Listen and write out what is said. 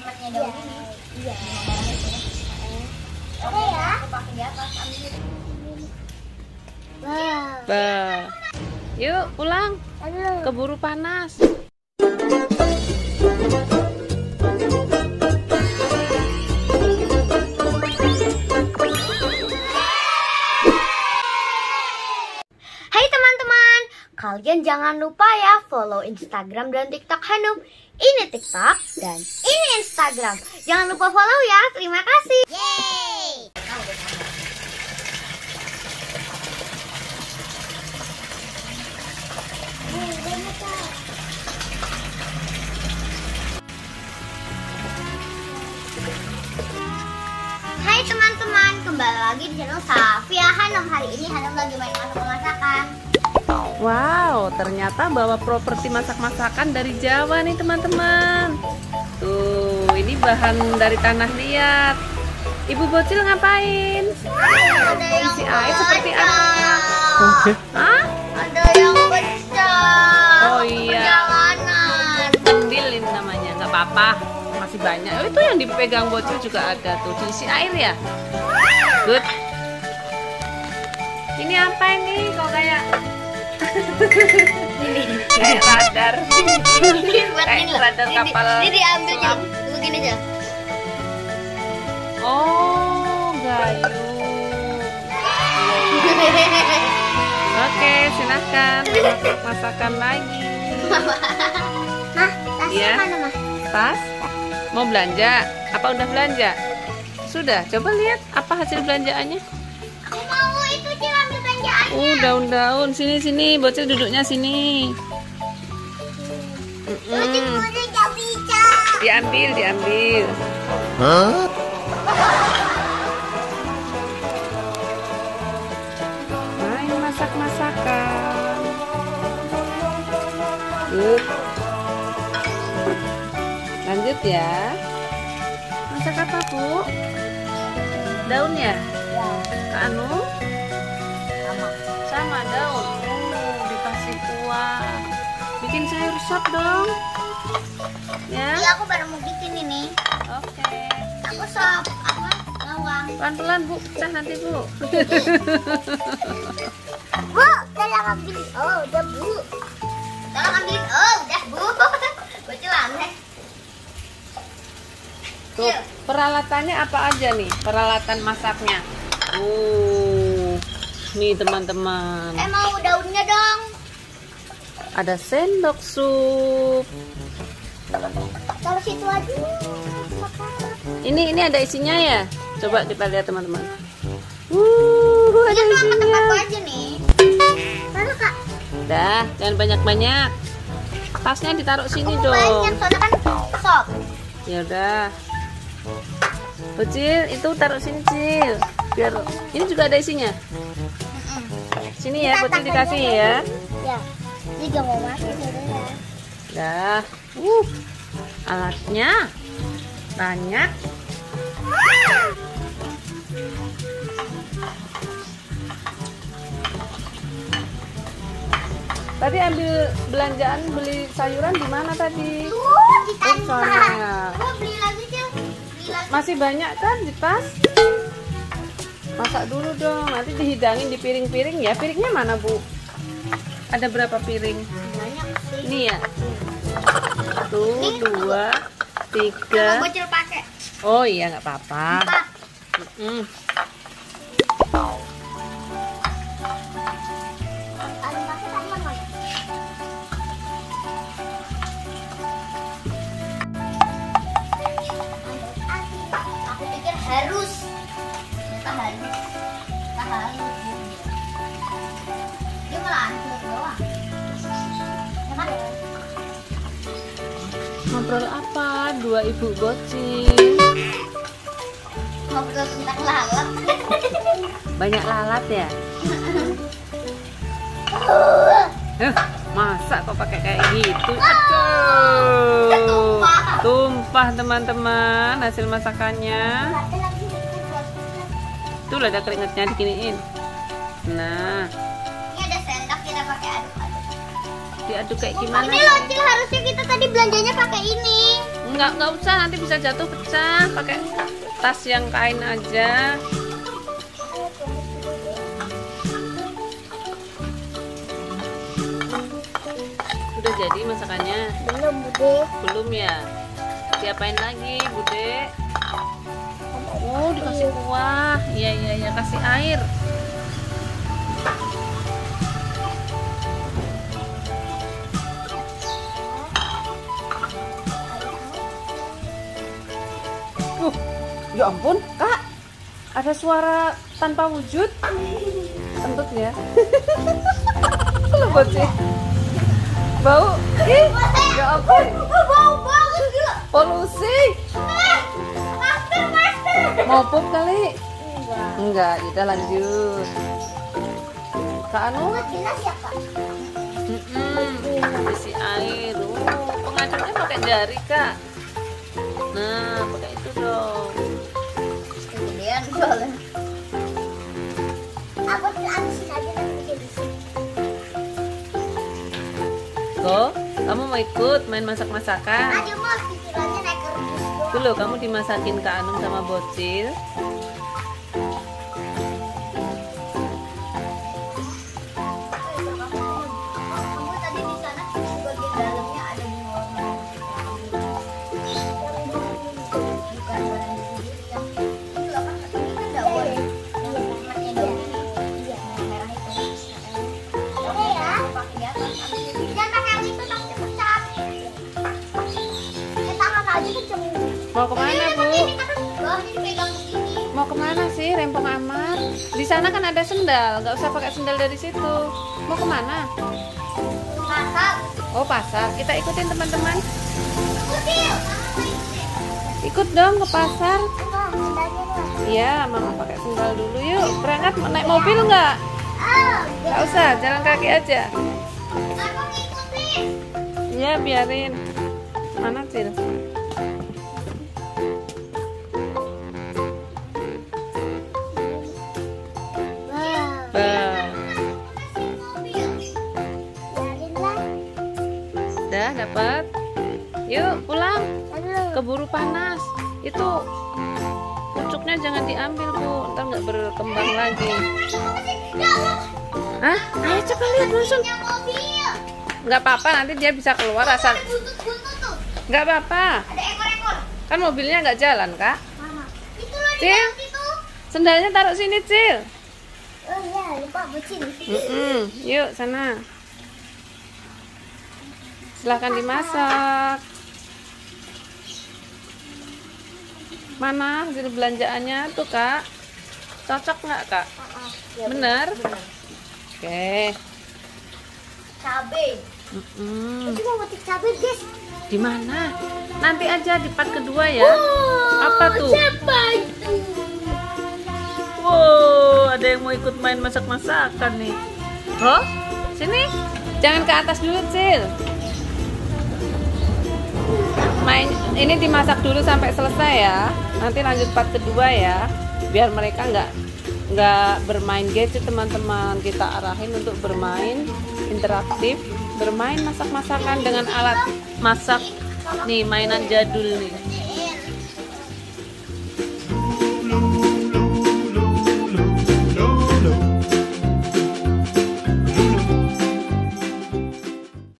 kompleknya daun ini. Iya. Oke ya. Aku pakai di atas. Ambil. Wow. Bah. Yuk pulang. Aduh. Keburu panas. Kalian jangan lupa ya follow Instagram dan TikTok Hanum. Ini TikTok dan ini Instagram. Jangan lupa follow ya. Terima kasih. Yeay. Hai teman-teman, kembali lagi di channel Safia Hanum. Hari ini Hanum lagi main masak-masakan. Wow, ternyata bawa properti masak-masakan dari Jawa nih teman-teman. Tuh, ini bahan dari tanah liat. Ibu bocil ngapain? Ada yang Isi air seperti apa? Hah? Ada yang pecah. Oh iya. Ini namanya, nggak apa-apa. Masih banyak. Oh, itu yang dipegang bocil juga ada tuh. Diisi air ya? Good. Ini apa ini? Kok kayak Ini. Kayak radar? Ini buat Kayak ini radar Ini, kapal ini diambil selam. jadi begini aja. Oh, gayung. Oke, silahkan masak masakan lagi. Mah, tasnya Iya. mana mah? Tas? Mau belanja? Apa udah belanja? Sudah. Coba lihat apa hasil belanjaannya. Uh, daun-daun. Sini sini, bocil duduknya sini. Nggak bisa. Diambil, diambil. Main masak-masakan. Good. Lanjut ya. Masak apa, Bu? Daun ya? Ya, Kak Anu? Bikin sayur sop dong. Ya. Iya, aku baru mau bikin ini. Oke. Aku sop apa? Lawang. Pelan-pelan, Bu. Pecah nanti, Bu. Bu, tolong ambil. Oh, udah bu. Tolong ambil. Oh, udah bu. Bocil aneh. Tuh, peralatannya apa aja nih? Peralatan masaknya. Uh, nih teman-teman. Eh mau daunnya dong. Ada sendok sup. Taruh situ aja. Ini ini ada isinya ya? Coba kita lihat teman-teman. Uh, ada sama isinya. aja nih. Kak. Dah, jangan banyak-banyak. Tasnya ditaruh sini Aku dong. banyak soalnya kan sop. Ya udah. Kecil, itu taruh sini, Cil. Biar ini juga ada isinya. Sini ya, Kecil dikasih ya. Ya. Ini gak mau makan ya. Dah. Uh. Alatnya banyak. Tadi ambil belanjaan beli sayuran di mana tadi? Tuh di Oh, tanah. Mau beli lagi lagi. Masih banyak kan di tas? Masak dulu dong, nanti dihidangin di piring-piring ya. Piringnya mana, Bu? Ada berapa piring? Banyak sih. Ini ya. Satu, dua, tiga. Oh iya, nggak apa-apa. Mm. Ngobrol apa? Dua ibu bocil. Ngobrol tentang lalat. Banyak lalat ya? Eh, masa kok pakai kayak gitu? Aduh. Tumpah. Teman-teman hasil masakannya. Tuh ada keringetnya dikiniin. Nah, diaduk kayak gimana? Ini loh, Cil, harusnya kita tadi belanjanya pakai ini. Nggak nggak usah nanti bisa jatuh pecah. Pakai tas yang kain aja. Udah jadi masakannya? Belum, Bude. Belum ya? Diapain lagi, Bude? Oh, dikasih kuah. Iya, iya, iya, kasih air. Ya ampun, Kak. Ada suara tanpa wujud. Kentut ya. Lu bocil. Bau. Ih, ya ampun. Bau banget gila. Polusi. Master, master. Mau pup kali? Enggak. Enggak, kita lanjut. Kak Anu, gelas ya, Kak? mm isi air. Oh, pengaduknya pakai jari, Kak. Nah, pakai itu dong. Go, kamu mau ikut main masak-masakan? Ke loh, kamu dimasakin Kak Anum sama Bocil. Mau ke mana, Bu? Mau ke mana sih, rempong amat? Di sana kan ada sendal, nggak usah pakai sendal dari situ. Mau ke mana? masak Oh, pasar. Kita ikutin teman-teman. Ikut dong ke pasar. Iya, mama pakai sendal dulu yuk. Berangkat naik mobil nggak? ah Nggak usah, jalan kaki aja. Iya, biarin. Mana Cil? Itu pucuknya jangan diambil bu, ntar nggak berkembang lagi. Hah? Ayo coba lihat langsung. Nggak apa-apa, nanti dia bisa keluar asal. Nggak apa-apa. Kan mobilnya nggak jalan kak. Cil. Sendalnya taruh sini Cil. Bucin. Mm-mm. Yuk sana. Silahkan dimasak. Mana hasil belanjaannya tuh kak? Cocok nggak kak? Ya, Bener? Oke. Cabe. Mm-mm. Itu mau petik cabe, guys. Di mana? Nanti aja di part kedua ya. Apa tuh? Siapa itu? Wow, ada yang mau ikut main masak-masakan nih. Oh, sini. Jangan ke atas dulu, Cil. Main ini dimasak dulu sampai selesai ya. Nanti lanjut part kedua ya. Biar mereka nggak nggak bermain gadget teman-teman. Kita arahin untuk bermain interaktif, bermain masak-masakan dengan alat masak nih mainan jadul nih.